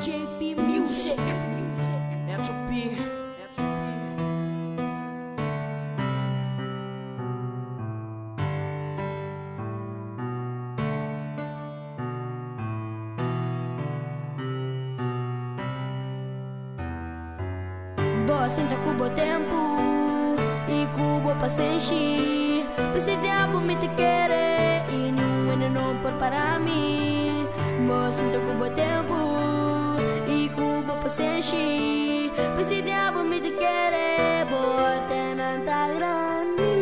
JP Music. P. Boa, senta cubo tempo e cubo paciência. Pese diabo me te quere e não ainda não por para mim. Boa, senta cubo tempo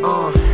Uh.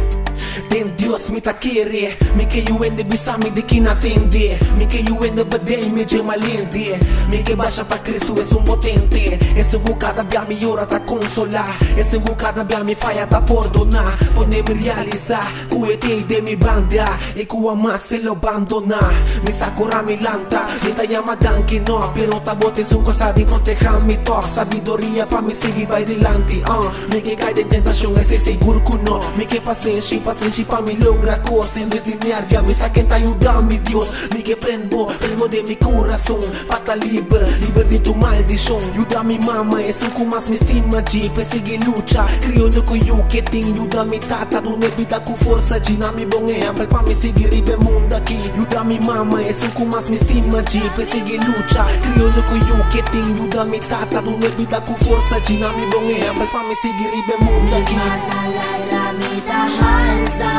Den Dios mi takiri Mi ke ju ende bisa mi di kina tendi Mi ke ju ende badei mi je malindi. Mi ke basha pa Cristo es un potente Es un cada bia mi ora ta consola Es un cada bia mi faya ta perdona Pone mi realiza Ku e te de mi banda. E ku ama se lo abandona Mi sakura mi lanta. Mi ta llama danki no. Pero ta bote sun cosa di proteja mi to. Sabidoria pa mi seguir vai dilanti uh. Mi ke cai de tentación ese seguro que no. Mi que paciência, paciência pa mi logra cosa En vez de nervia mi sa que te ayuda mi Dios. Mi que prendo, prendo de mi corazón Pata libre, libre de tu maldición Ayuda mi mama, es un que más me estima G, persigue lucha. Crio no que yo que tenho Ayuda mi tata, donde vida com força G Na mi bom exemplo, pa mi seguir ribe mundo Ayuda mi mama e sunt cum ați mi stimagi Pese ge lucha, criono cu eu que tenho da mi tata Do ne vida cu forța cina mi bonge Am palpa mi sigiri be munda ki Mata la ira mi da hansa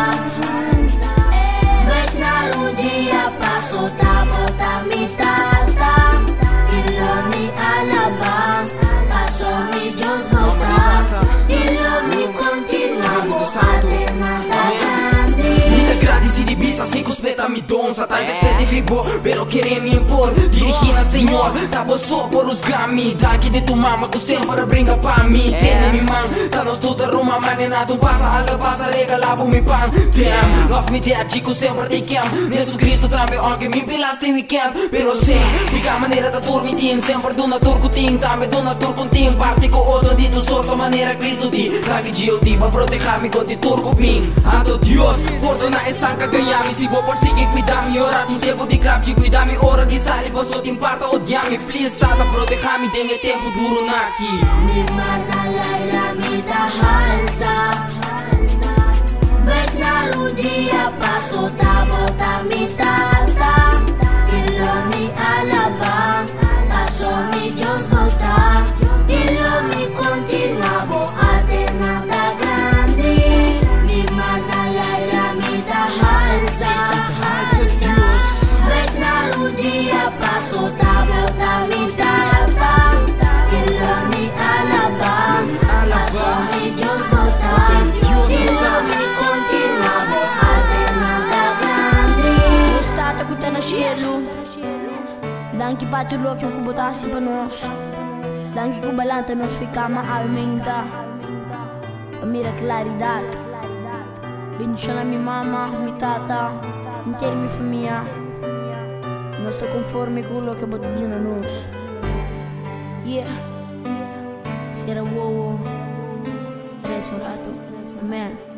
vivo, pero quieren impor dirigir Dirigina senhor, tabo só por os gami Daqui de tu mama, tu sempre brinca pa mi Tene mi man, tá nos tudo ruma manena Tu passa, alga passa, rega lavo mi pan Damn, love me dad, chico sempre te quem Nesu Cristo também, onde me pilaste mi camp Pero sé, mica maneira ta turmi tin. Sempre duna turco tin, também duna tin. Parte com outro di tu sorto maneira Cristo di. De eu di, pra proteger me contra turco bin Ato Dios, ordena e sanca ganhar-me Se vou perseguir, cuidar-me Ora tem tempo de crap, de cuidar-me Hora de sair, Jakarta od jami please Tata protechami denge tempo duro naki me mata lajra mi ta halsa na rudy Dankjewel je lok jong kubotasie panos. Dankjewel balante nos ficama a minta. Mira claridad. Benedizione a mia mamma, mia tata, intera mia famiglia. Non sto conforme con quello che bot di una nos. Yeah. Sera uovo. Resurretto. Amen.